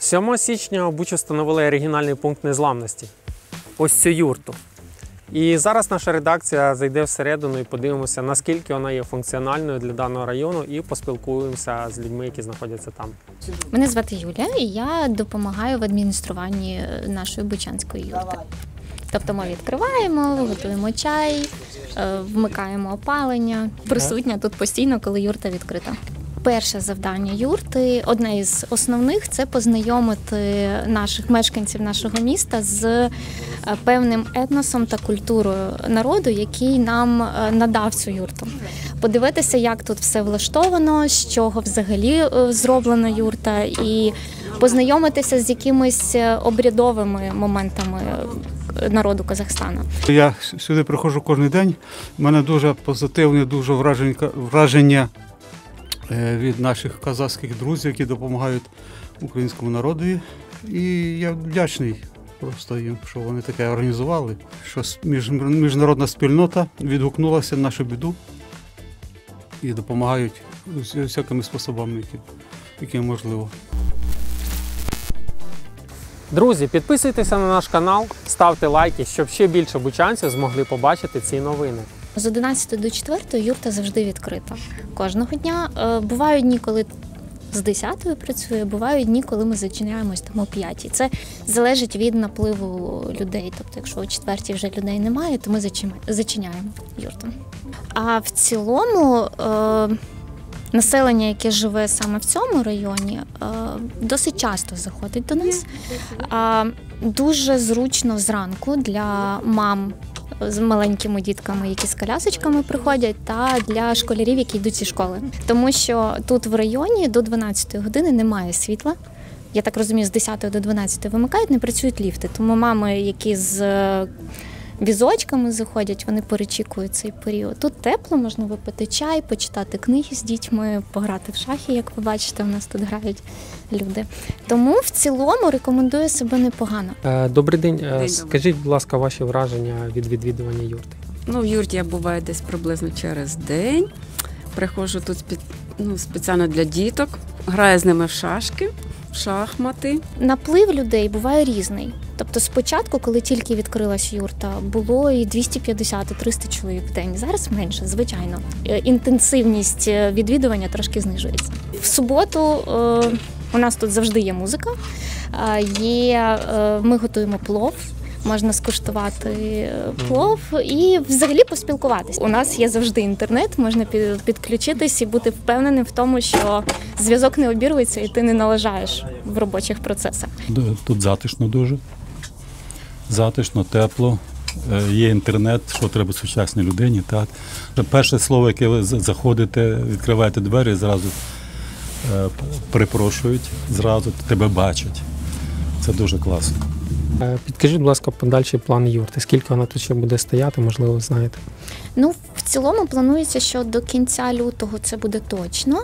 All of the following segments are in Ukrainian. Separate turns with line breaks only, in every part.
7 січня Бучі встановили оригінальний пункт незламності. Ось цю юрту. І зараз наша редакція зайде всередину і подивимося, наскільки вона є функціональною для даного району, і поспілкуємося з людьми, які знаходяться там.
Мене звати Юля, і я допомагаю в адмініструванні нашої бучанської юрти. Тобто ми відкриваємо, готуємо чай, е, вмикаємо опалення. Присутня тут постійно, коли юрта відкрита. Перше завдання юрти, одне із основних, це познайомити наших мешканців нашого міста з е, певним етносом та культурою народу, який нам е, надав цю юрту. Подивитися, як тут все влаштовано, з чого взагалі е, зроблена юрта, і познайомитися з якимись обрядовими моментами народу Казахстану.
Я сюди приходжу кожен день. У мене дуже позитивне, дуже враження, враження від наших казахських друзів, які допомагають українському народу. І я вдячний просто їм, що вони таке організували. Що міжнародна спільнота відгукнулася на нашу біду і допомагають всякими способами, які, які можливо.
Друзі, підписуйтеся на наш канал, ставте лайки, щоб ще більше бучанців змогли побачити ці новини.
З 11 до 4 юрта завжди відкрита. Кожного дня Е, бувають дні, коли з 10 працює, бувають дні, коли ми зачиняємось там о 5. Це залежить від напливу людей. Тобто, якщо о 4 вже людей немає, то ми зачиняємо юрту. А в цілому. Населення, яке живе саме в цьому районі, е, досить часто заходить до нас. Дуже зручно зранку для мам з маленькими дітками, які з колясочками приходять, та для школярів, які йдуть зі школи. Тому що тут в районі до 12 години немає світла. Я так розумію, з 10 до 12 вимикають, не працюють ліфти. Тому мами, які з візочками заходять, вони перечікують цей період. Тут тепло, можна випити чай, почитати книги з дітьми, пограти в шахи, як ви бачите, у нас тут грають люди. Тому в цілому рекомендую себе непогано.
Е, Добрий день. Е,
добрий.
Скажіть, будь ласка, ваші враження від відвідування юрти.
Ну, в юрті я буваю десь приблизно через день. Приходжу тут ну, спеціально для діток, граю з ними в шашки, в шахмати.
Наплив людей буває різний. Тобто, спочатку, коли тільки відкрилась юрта, було і 250 і 300 чоловік в день. Зараз менше, звичайно. Е, Інтенсивність е, відвідування трошки знижується. В суботу е, у нас тут завжди є музика. Є, ми готуємо плов. Можна скуштувати плов і взагалі поспілкуватись. У нас є завжди інтернет, можна під- підключитись і бути впевненим в тому, що зв'язок не обірвається і ти не налажаєш в робочих процесах.
Тут затишно дуже. Затишно, тепло. Е, Є інтернет, що треба сучасній людині. Так. Перше слово, яке ви заходите, відкриваєте двері, зразу е, п- зразу тебе бачать. Це дуже класно.
Е, Підкажіть, будь ласка, подальший план юрти. Скільки вона тут ще буде стояти, можливо, знаєте.
Ну, в цілому планується, що до кінця лютого це буде точно.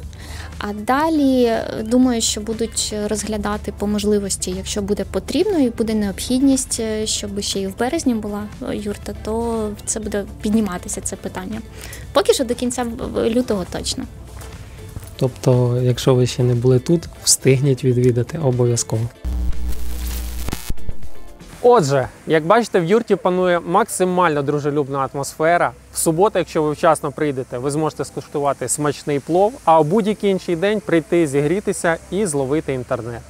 А далі е, думаю, що будуть розглядати по можливості, якщо буде потрібно і буде необхідність, е, щоб ще і в березні була юрта, то це буде підніматися це питання. Поки що до кінця лютого точно.
Тобто, якщо ви ще не були тут, встигніть відвідати обов'язково. Отже, як бачите, в юрті панує максимально дружелюбна атмосфера. В суботу, якщо ви вчасно прийдете, ви зможете скуштувати смачний плов, а у будь-який інший день прийти зігрітися і зловити інтернет.